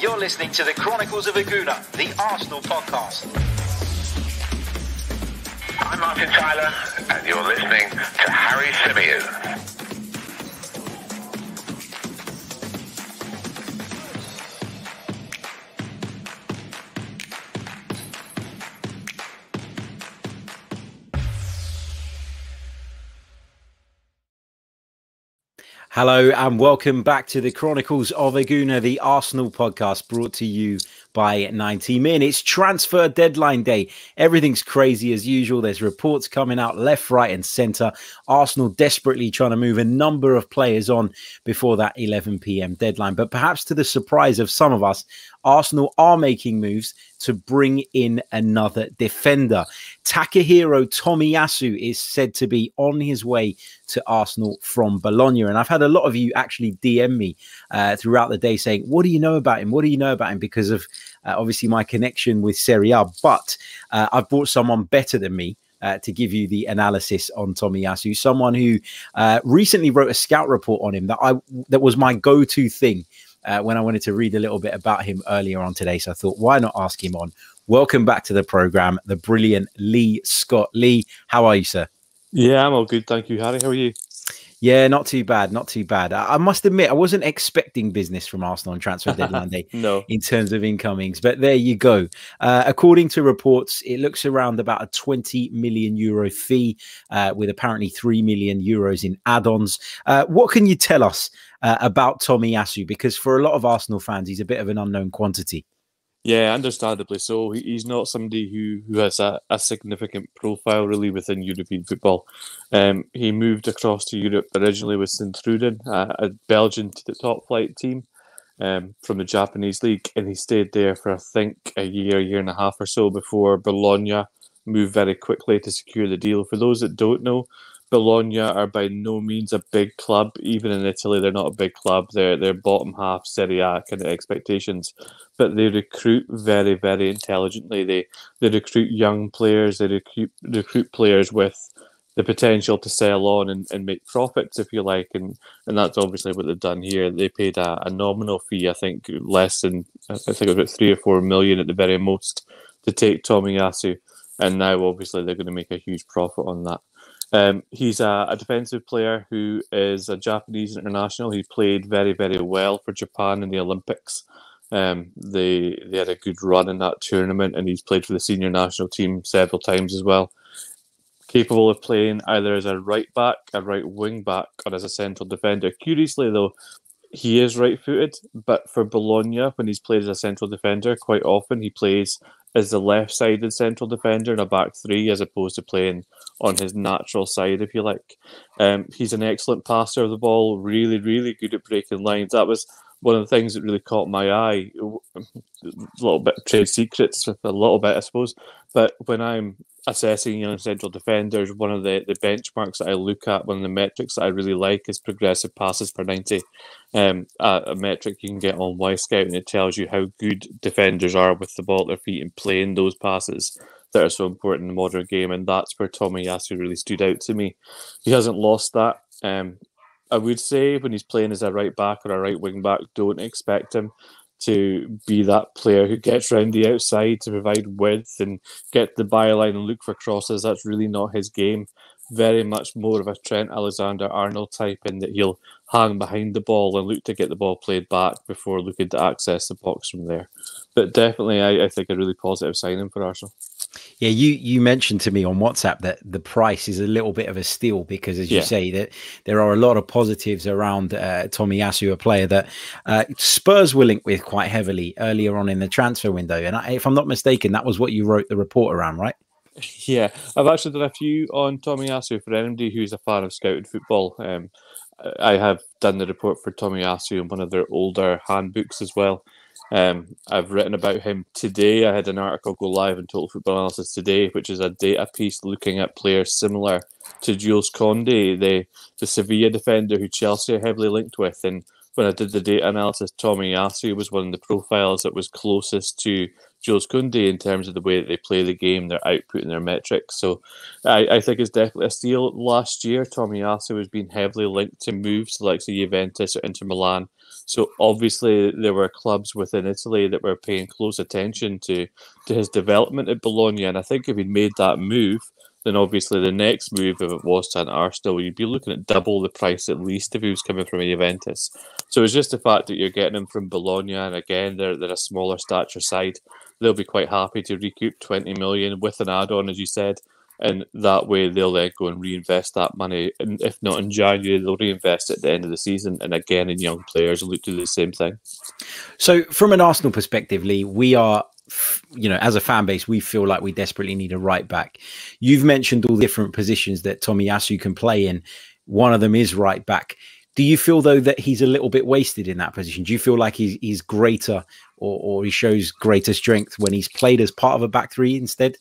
You're listening to the Chronicles of a Gooner, the Arsenal podcast. I'm Martin Tyler, and you're listening to Harry Symeou. Hello and welcome back to the Chronicles of a Gooner, the Arsenal podcast brought to you by 90 minutes. Transfer deadline day. Everything's crazy as usual. There's reports coming out left, right, and centre. Arsenal desperately trying to move a number of players on before that 11 p.m. deadline. But perhaps to the surprise of some of us, Arsenal are making moves to bring in another defender. Takehiro Tomiyasu is said to be on his way to Arsenal from Bologna. And I've had a lot of you actually DM me uh, throughout the day saying, What do you know about him? What do you know about him? Because of uh, obviously my connection with Serie A. But uh, I've brought someone better than me. Uh, to give you the analysis on Tomiyasu, someone who uh, recently wrote a scout report on him that I that was my go-to thing uh, when I wanted to read a little bit about him earlier on today. So I thought, why not ask him on? Welcome back to the program, the brilliant Lee Scott. Lee, how are you, sir? Yeah, I'm all good. Thank you, Harry. How are you? Yeah, not too bad, not too bad. I, I must admit, I wasn't expecting business from Arsenal on transfer deadline day no. in terms of incomings, but there you go. Uh, according to reports, it looks around about a 20 million euro fee, uh, with apparently 3 million euros in add ons. Uh, what can you tell us uh, about Tomiyasu? Because for a lot of Arsenal fans, he's a bit of an unknown quantity. Yeah, understandably so. He's not somebody who, who has a, a significant profile really within European football. Um, he moved across to Europe originally with Sint-Truiden, a, a Belgian top flight team um, from the Japanese league, and he stayed there for I think a year, year and a half or so before Bologna moved very quickly to secure the deal. For those that don't know, Bologna are by no means a big club. Even in Italy, they're not a big club. They're they're bottom half Serie A kind of expectations, but they recruit very very intelligently. They they recruit young players. They recruit recruit players with the potential to sell on and, and make profits, if you like, and and that's obviously what they've done here. They paid a, a nominal fee, I think less than I think it was about three or four million at the very most to take Tomiyasu, and now obviously they're going to make a huge profit on that. Um, he's a, a, defensive player who is a Japanese international. He played very, very well for Japan in the Olympics. Um, they they had a good run in that tournament, and he's played for the senior national team several times as well. Capable of playing either as a right back, a right wing back, or as a central defender. Curiously, though, he is right footed, but for Bologna, when he's played as a central defender, quite often he plays as the left sided central defender in a back three as opposed to playing on his natural side, if you like. Um, he's an excellent passer of the ball, really, really good at breaking lines. That was one of the things that really caught my eye. A little bit trade secrets, a little bit, I suppose. But when I'm assessing young central defenders, one of the, the benchmarks that I look at, one of the metrics that I really like is progressive passes per 90. Um, a, a metric you can get on Y Wyscout, and it tells you how good defenders are with the ball at their feet and playing those passes that are so important in the modern game. And that's where Tomiyasu really stood out to me. He hasn't lost that. Um, I would say when he's playing as a right back or a right wing back, don't expect him to be that player who gets around the outside to provide width and get the byline and look for crosses. That's really not his game. Very much more of a Trent Alexander Arnold type in that he'll hang behind the ball and look to get the ball played back before looking to access the box from there. But definitely, I, I think a really positive signing for Arsenal. Yeah, you you mentioned to me on WhatsApp that the price is a little bit of a steal because, as you yeah. say, that there are a lot of positives around uh, Tomiyasu, a player that uh, Spurs were linked with quite heavily earlier on in the transfer window. And I, if I'm not mistaken, that was what you wrote the report around, right? Yeah, I've actually done a few on Tomiyasu for anybody who's a fan of scouted football. Um, I have done the report for Tomiyasu in one of their older handbooks as well. Um, I've written about him today. I had an article go live in Total Football Analysis today, which is a data piece looking at players similar to Jules Koundé, the the Sevilla defender who Chelsea are heavily linked with. And when I did the data analysis, Tomiyasu was one of the profiles that was closest to Jules Koundé in terms of the way that they play the game, their output and their metrics. So I, I think it's definitely a steal. Last year, Tommy Tomiyasu has been heavily linked to moves to like say Juventus or Inter Milan. So obviously there were clubs within Italy that were paying close attention to to his development at Bologna. And I think if he'd made that move, then obviously the next move, if it was to an Arsenal, you'd be looking at double the price at least if he was coming from a Juventus. So it's just the fact that you're getting him from Bologna, and again, they're, they're a smaller stature side. They'll be quite happy to recoup 20 million with an add on, as you said. And that way, they'll then go and reinvest that money. And if not in January, they'll reinvest at the end of the season. And again, in young players, look to do the same thing. So, from an Arsenal perspective, Lee, we are you know, as a fan base, we feel like we desperately need a right back. You've mentioned all the different positions that Tomiyasu can play in. One of them is right back. Do you feel though that he's a little bit wasted in that position? Do you feel like he's he's greater or, or he shows greater strength when he's played as part of a back three instead?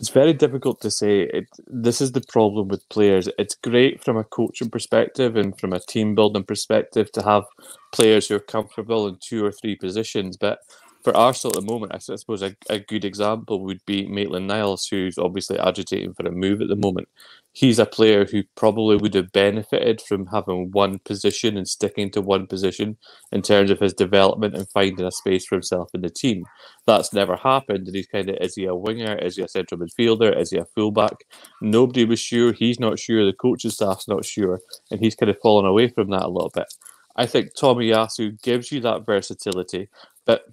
It's very difficult to say. It, this is the problem with players. It's great from a coaching perspective and from a team building perspective to have players who are comfortable in two or three positions, but for Arsenal at the moment, I suppose a, a good example would be Maitland Niles, who's obviously agitating for a move at the moment. He's a player who probably would have benefited from having one position and sticking to one position in terms of his development and finding a space for himself in the team. That's never happened. And he's kind of is he a winger? Is he a central midfielder? Is he a fullback? Nobody was sure. He's not sure. The coaching staff's not sure. And he's kind of fallen away from that a little bit. I think Tomiyasu gives you that versatility, but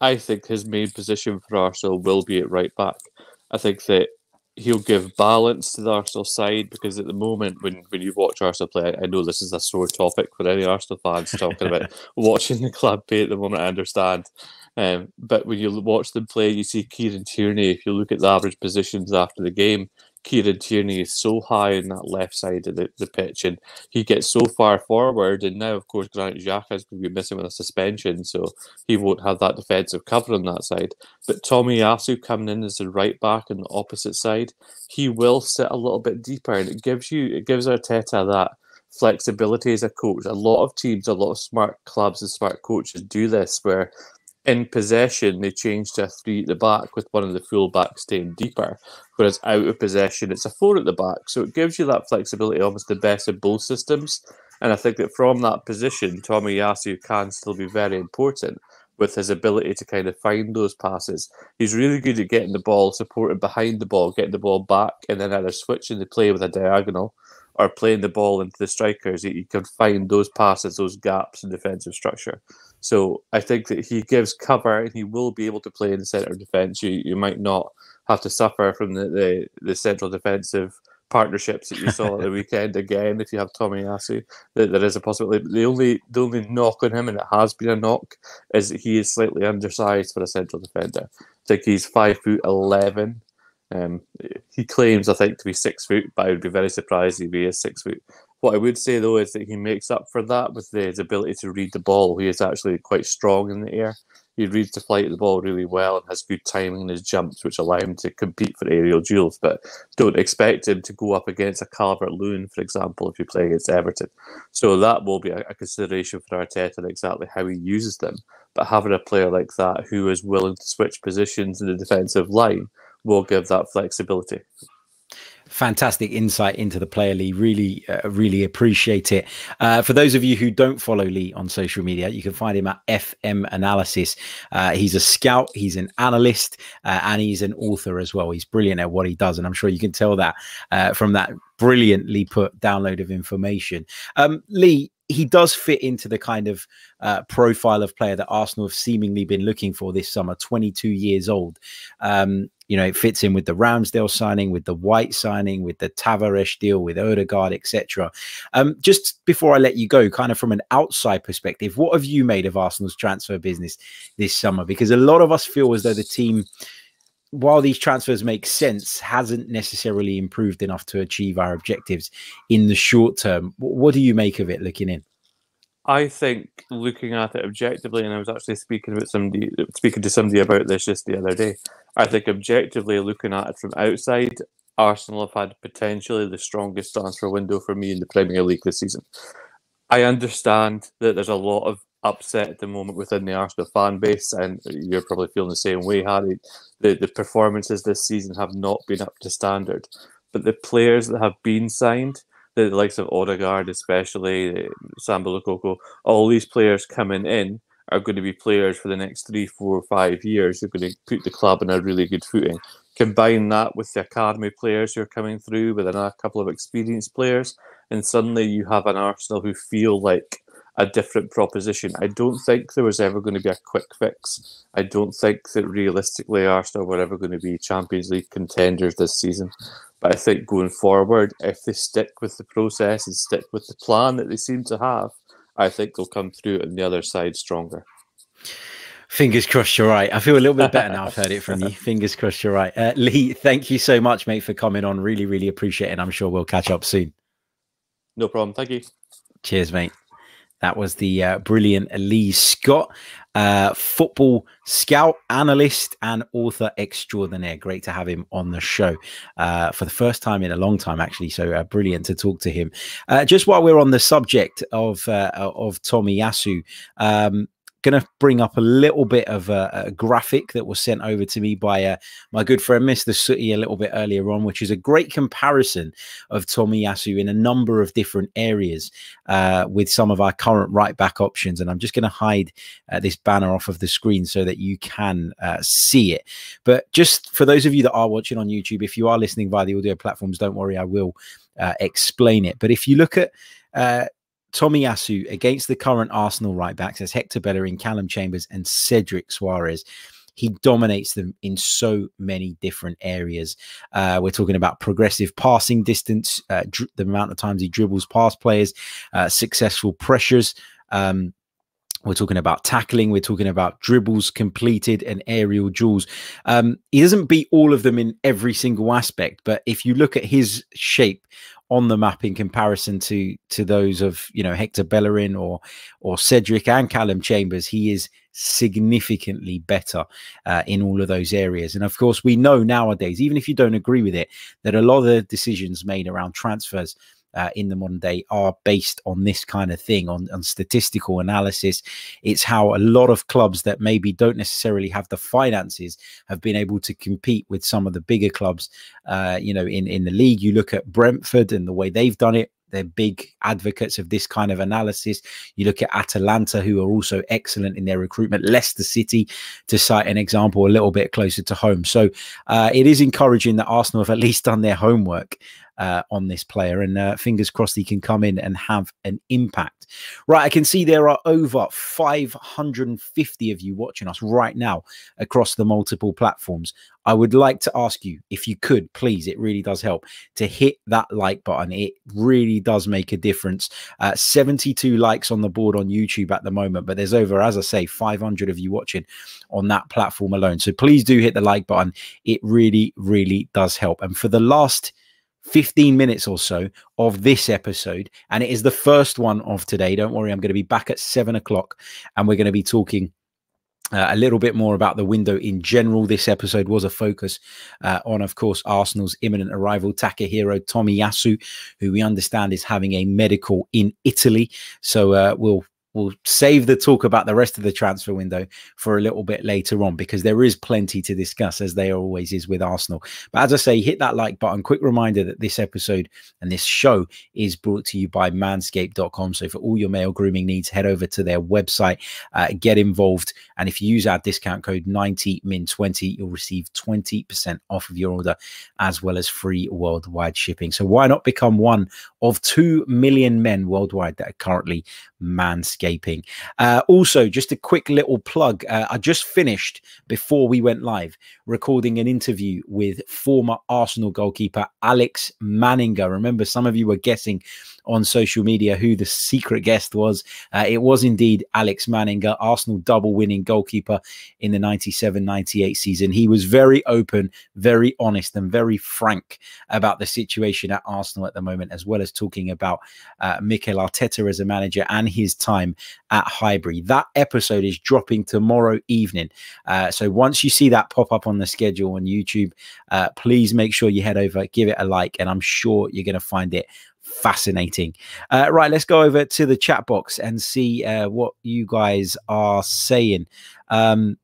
I think his main position for Arsenal will be at right back. I think that he'll give balance to the Arsenal side because at the moment, when, when you watch Arsenal play, I, I know this is a sore topic for any Arsenal fans talking about watching the club play at the moment. I understand. Um, but when you watch them play, you see Kieran Tierney. If you look at the average positions after the game, Kieran Tierney is so high on that left side of the, the pitch and he gets so far forward. And now, of course, Granit Xhaka is going to be missing with a suspension, so he won't have that defensive cover on that side. But Tomiyasu coming in as the right back on the opposite side, he will sit a little bit deeper and it gives you, it gives Arteta that flexibility as a coach. A lot of teams, a lot of smart clubs and smart coaches do this where in possession, they change to a three at the back with one of the full backs staying deeper, whereas out of possession, it's a four at the back. So it gives you that flexibility, almost the best of both systems. And I think that from that position, Tomiyasu can still be very important with his ability to kind of find those passes. He's really good at getting the ball supported behind the ball, getting the ball back, and then either switching the play with a diagonal or playing the ball into the strikers. He can find those passes, those gaps in defensive structure. So I think that he gives cover and he will be able to play in the centre of defence. You you might not have to suffer from the, the, the central defensive partnerships that you saw at the weekend again if you have Tomiyasu. There, there is a possibility. The only the only knock on him, and it has been a knock, is that he is slightly undersized for a central defender. I think he's five foot eleven. Um, he claims, I think, to be six foot, but I would be very surprised if he is six foot. What I would say though is that he makes up for that with his ability to read the ball. He is actually quite strong in the air. He reads the flight of the ball really well and has good timing in his jumps, which allow him to compete for aerial duels. But don't expect him to go up against a Calvert Lewin, for example, if you play against Everton. So that will be a consideration for Arteta and exactly how he uses them. But having a player like that who is willing to switch positions in the defensive line will give that flexibility fantastic insight into the player lee really uh, really appreciate it uh, for those of you who don't follow lee on social media you can find him at fm analysis uh, he's a scout he's an analyst uh, and he's an author as well he's brilliant at what he does and i'm sure you can tell that uh, from that brilliantly put download of information um, lee he does fit into the kind of uh, profile of player that Arsenal have seemingly been looking for this summer. 22 years old. Um, you know, it fits in with the Ramsdale signing, with the White signing, with the Tavares deal, with Odegaard, etc. Um, just before I let you go, kind of from an outside perspective, what have you made of Arsenal's transfer business this summer? Because a lot of us feel as though the team while these transfers make sense, hasn't necessarily improved enough to achieve our objectives in the short term. What do you make of it looking in? I think looking at it objectively, and I was actually speaking about somebody speaking to somebody about this just the other day. I think objectively looking at it from outside, Arsenal have had potentially the strongest transfer window for me in the Premier League this season. I understand that there's a lot of upset at the moment within the Arsenal fan base, and you're probably feeling the same way, Harry. The the performances this season have not been up to standard, but the players that have been signed, the likes of Odegaard, especially Sambi Lokonga, all these players coming in are going to be players for the next three, four, five years. You're going to put the club in a really good footing. Combine that with the academy players who are coming through, with a couple of experienced players, and suddenly you have an Arsenal who feel like a different proposition. I don't think there was ever going to be a quick fix. I don't think that realistically Arsenal were ever going to be Champions League contenders this season. But I think going forward, if they stick with the process and stick with the plan that they seem to have, I think they'll come through on the other side stronger. Fingers crossed you're right. I feel a little bit better now I've heard it from you. Fingers crossed you're right. Uh, Lee, thank you so much, mate, for coming on. Really, really appreciate it. I'm sure we'll catch up soon. No problem. Thank you. Cheers, mate. That was the uh, brilliant Lee Scott, uh, football scout, analyst, and author extraordinaire. Great to have him on the show uh, for the first time in a long time, actually. So uh, brilliant to talk to him. Uh, just while we're on the subject of uh, of Tomiyasu, um, going to bring up a little bit of a, a, graphic that was sent over to me by uh, my good friend Mr. Sooty a little bit earlier on, which is a great comparison of Tomiyasu in a number of different areas uh, with some of our current right back options. And I'm just going to hide uh, this banner off of the screen so that you can uh, see it. But just for those of you that are watching on YouTube, if you are listening via the audio platforms, don't worry, I will uh, explain it. But if you look at uh, Tomiyasu against the current Arsenal right backs as Hector Bellerin, Callum Chambers, and Cedric Soares He dominates them in so many different areas. Uh, we're talking about progressive passing distance, uh, the amount of times he dribbles past players, uh, successful pressures. Um, we're talking about tackling. We're talking about dribbles completed and aerial duels. Um, he doesn't beat all of them in every single aspect, but if you look at his shape on the map in comparison to to those of you know Hector Bellerin or or Cedric and Callum Chambers, he is significantly better uh, in all of those areas. And of course, we know nowadays, even if you don't agree with it, that a lot of the decisions made around transfers uh, in the modern day are based on this kind of thing, on, on statistical analysis. It's how a lot of clubs that maybe don't necessarily have the finances have been able to compete with some of the bigger clubs. Uh, you know, in in the league, you look at Brentford and the way they've done it they're big advocates of this kind of analysis. You look at Atalanta, who are also excellent in their recruitment. Leicester City, to cite an example a little bit closer to home. So uh, it is encouraging that Arsenal have at least done their homework uh, on this player. And uh, fingers crossed he can come in and have an impact. Right, I can see there are over 550 of you watching us right now across the multiple platforms. I would like to ask you, if you could, please, it really does help to hit that like button. It really does make a difference. Uh, 72 likes on the board on YouTube at the moment, but there's over, as I say, 500 of you watching on that platform alone. So please do hit the like button. It really, really does help. And for the last 15 minutes or so of this episode. And it is the first one of today. Don't worry, I'm going to be back at seven o'clock and we're going to be talking. Uh, a little bit more about the window in general. This episode was a focus uh, on, of course, Arsenal's imminent arrival, Takehiro Tomiyasu, who we understand is having a medical in Italy. So uh, we'll we'll save the talk about the rest of the transfer window for a little bit later on because there is plenty to discuss as there always is with Arsenal. But as I say, hit that like button. Quick reminder that this episode and this show is brought to you by manscaped.com. So for all your male grooming needs, head over to their website, uh, get involved. And if you use our discount code 90min20, you'll receive 20% off of your order as well as free worldwide shipping. So why not become one of 2 million men worldwide that are currently manscaping. Uh, also, just a quick little plug. Uh, I just finished before we went live recording an interview with former Arsenal goalkeeper Alex Manninger. Remember, some of you were guessing on social media who the secret guest was. Uh, it was indeed Alex Manninger, Arsenal double winning goalkeeper in the 97 98 season. He was very open, very honest, and very frank about the situation at Arsenal at the moment, as well as talking about uh, Mikel Arteta as a manager and his time at Highbury. That episode is dropping tomorrow evening. Uh, so once you see that pop up on the schedule on YouTube, uh, please make sure you head over, give it a like, and I'm sure you're going to find it fascinating. Uh, right, let's go over to the chat box and see uh, what you guys are saying. Um,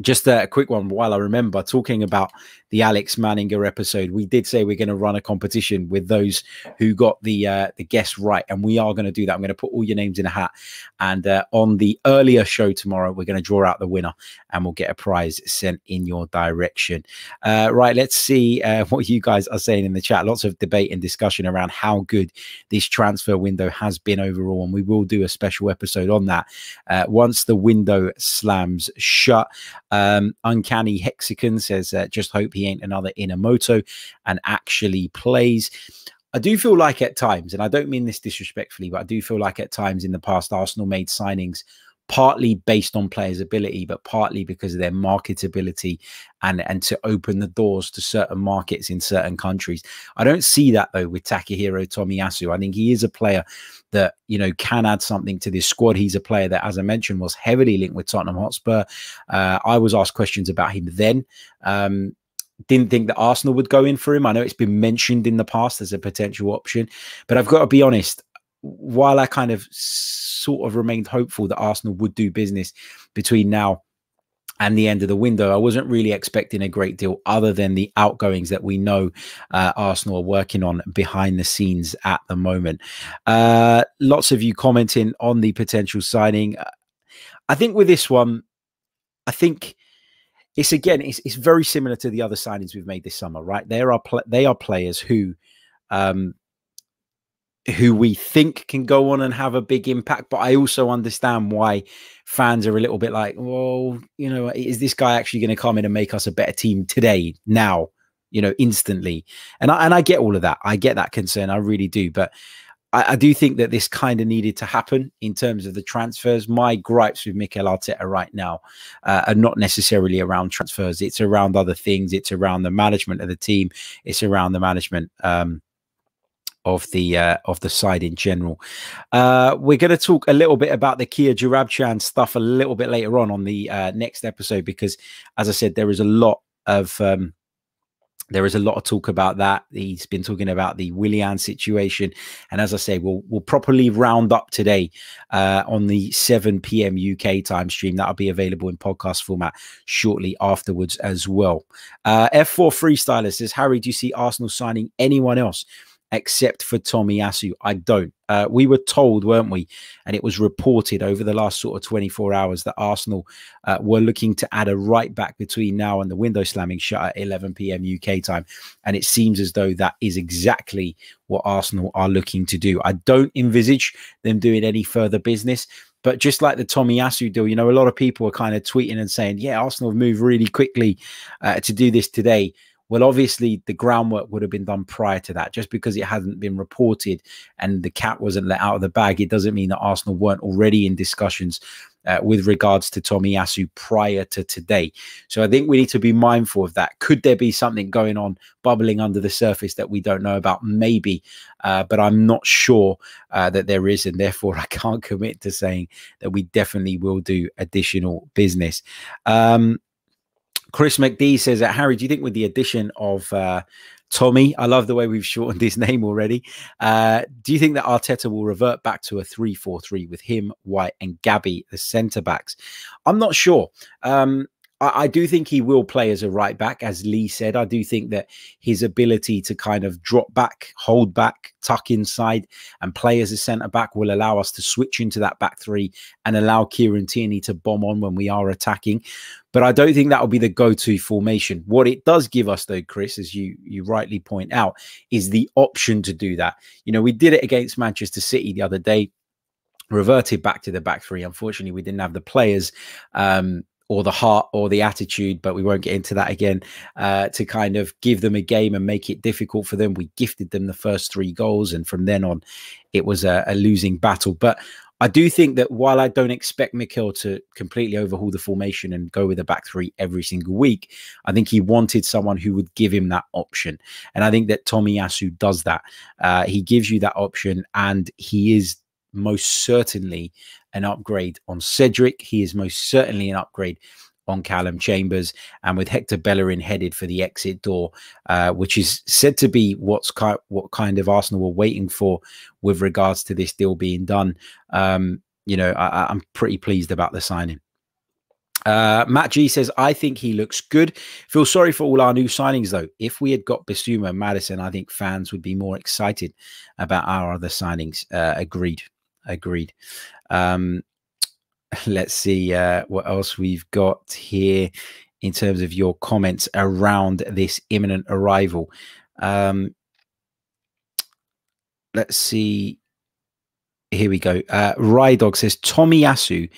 just a quick one while I remember talking about the Alex Manninger episode, we did say we're going to run a competition with those who got the uh, the guess right, and we are going to do that. I'm going to put all your names in a hat, and uh, on the earlier show tomorrow, we're going to draw out the winner, and we'll get a prize sent in your direction. Uh, right, let's see uh, what you guys are saying in the chat. Lots of debate and discussion around how good this transfer window has been overall, and we will do a special episode on that uh, once the window slams shut. Um, Uncanny Hexagon says, uh, "Just hope he." Ain't another Inamoto and actually plays. I do feel like at times, and I don't mean this disrespectfully, but I do feel like at times in the past, Arsenal made signings partly based on players' ability, but partly because of their marketability and and to open the doors to certain markets in certain countries. I don't see that though with Takehiro Tomiyasu. I think he is a player that you know can add something to this squad. He's a player that, as I mentioned, was heavily linked with Tottenham Hotspur. Uh, I was asked questions about him then. Um, didn't think that Arsenal would go in for him. I know it's been mentioned in the past as a potential option, but I've got to be honest. While I kind of sort of remained hopeful that Arsenal would do business between now and the end of the window, I wasn't really expecting a great deal other than the outgoings that we know uh, Arsenal are working on behind the scenes at the moment. Uh, lots of you commenting on the potential signing. I think with this one, I think it's again, it's, it's very similar to the other signings we've made this summer, right? There are they are players who, um, who we think can go on and have a big impact. But I also understand why fans are a little bit like, well, you know, is this guy actually going to come in and make us a better team today, now, you know, instantly? And I and I get all of that. I get that concern. I really do. But I, I do think that this kind of needed to happen in terms of the transfers. My gripes with Mikel Arteta right now uh, are not necessarily around transfers. It's around other things. It's around the management of the team. It's around the management. Um, of the uh, of the side in general. Uh, we're going to talk a little bit about the Kia Joorabchian stuff a little bit later on on the uh, next episode because, as I said, there is a lot of um, there is a lot of talk about that. He's been talking about the Willian situation, and as I say, we'll we'll properly round up today uh, on the 7 p.m. UK time stream. That'll be available in podcast format shortly afterwards as well. Uh, F4 Freestyler says, Harry, do you see Arsenal signing anyone else? Except for Tomiyasu. I don't. Uh, we were told, weren't we? And it was reported over the last sort of 24 hours that Arsenal uh, were looking to add a right back between now and the window slamming shut at 11 p.m. UK time. And it seems as though that is exactly what Arsenal are looking to do. I don't envisage them doing any further business. But just like the Tomiyasu deal, you know, a lot of people are kind of tweeting and saying, yeah, Arsenal have moved really quickly uh, to do this today. Well, obviously, the groundwork would have been done prior to that. Just because it hasn't been reported and the cat wasn't let out of the bag, it doesn't mean that Arsenal weren't already in discussions uh, with regards to Tomiyasu prior to today. So I think we need to be mindful of that. Could there be something going on, bubbling under the surface that we don't know about? Maybe, uh, but I'm not sure uh, that there is, and therefore I can't commit to saying that we definitely will do additional business. Um, Chris McD says that Harry, do you think with the addition of uh, Tommy, I love the way we've shortened his name already. Uh, do you think that Arteta will revert back to a 3 4 3 with him, White, and Gabby, the centre backs? I'm not sure. Um, I, I do think he will play as a right back, as Lee said. I do think that his ability to kind of drop back, hold back, tuck inside, and play as a centre back will allow us to switch into that back three and allow Kieran Tierney to bomb on when we are attacking. But I don't think that will be the go-to formation. What it does give us, though, Chris, as you you rightly point out, is the option to do that. You know, we did it against Manchester City the other day reverted back to the back three. Unfortunately, we didn't have the players um, or the heart or the attitude, but we won't get into that again, uh, to kind of give them a game and make it difficult for them. We gifted them the first three goals, and from then on, it was a, a losing battle. But I do think that while I don't expect Mikel to completely overhaul the formation and go with a back three every single week, I think he wanted someone who would give him that option. And I think that Tomiyasu does that. Uh, he gives you that option, and he is most certainly an upgrade on Cedric. He is most certainly an upgrade on Callum Chambers, and with Hector Bellerin headed for the exit door, uh, which is said to be what's ki- what kind of Arsenal were waiting for with regards to this deal being done. Um, you know, I, I'm pretty pleased about the signing. Uh, Matt G says, I think he looks good. Feel sorry for all our new signings, though. If we had got Bissouma and Maddison, I think fans would be more excited about our other signings. Uh, agreed. Agreed. Um, let's see uh, what else we've got here in terms of your comments around this imminent arrival. Um, let's see. Here we go. Uh, Rydog says, Tommy Tomiyasu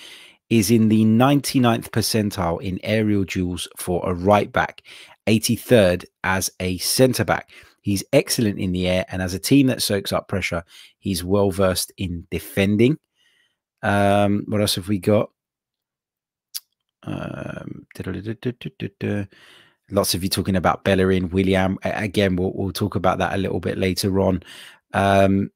is in the 99th percentile in aerial duels for a right back, 83rd as a centre back. He's excellent in the air, and as a team that soaks up pressure, he's well versed in defending. Um, what else have we got? Um, lots of you talking about Bellerin, Willian. Again, we'll, we'll talk about that a little bit later on. Um,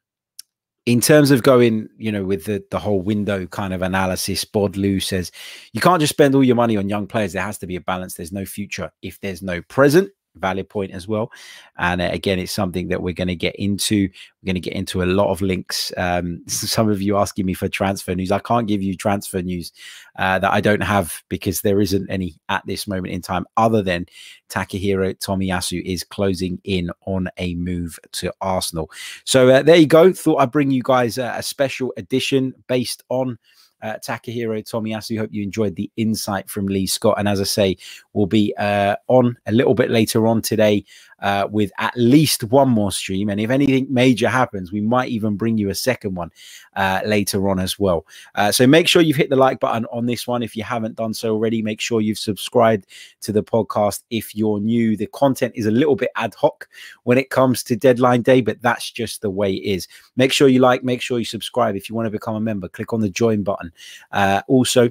in terms of going, you know, with the, the whole window kind of analysis, Bodlu says you can't just spend all your money on young players. There has to be a balance. There's no future if there's no present valid point as well. And uh, again, it's something that we're going to get into. We're going to get into a lot of links. Um, some of you asking me for transfer news. I can't give you transfer news uh, that I don't have because there isn't any at this moment in time, other than Takehiro Tomiyasu is closing in on a move to Arsenal. So uh, there you go. Thought I'd bring you guys a special edition based on uh, Takehiro Tomiyasu. Hope you enjoyed the insight from Lee Scott. And as I say, we'll be uh, on a little bit later on today uh, with at least one more stream. And if anything major happens, we might even bring you a second one uh, later on as well. Uh, so make sure you've hit the like button on this one if you haven't done so already. Make sure you've subscribed to the podcast if you're new. The content is a little bit ad hoc when it comes to deadline day, but that's just the way it is. Make sure you like, make sure you subscribe. If you want to become a member, click on the join button. Uh, also,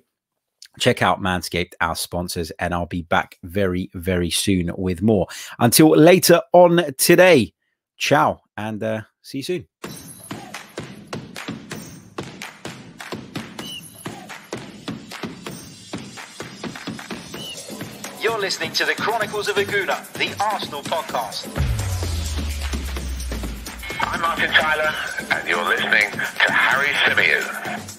check out Manscaped, our sponsors, and I'll be back very, very soon with more. Until later on today, ciao and uh, see you soon. You're listening to the Chronicles of a Gooner, the Arsenal podcast. I'm Martin Tyler, and you're listening to Harry Symeou.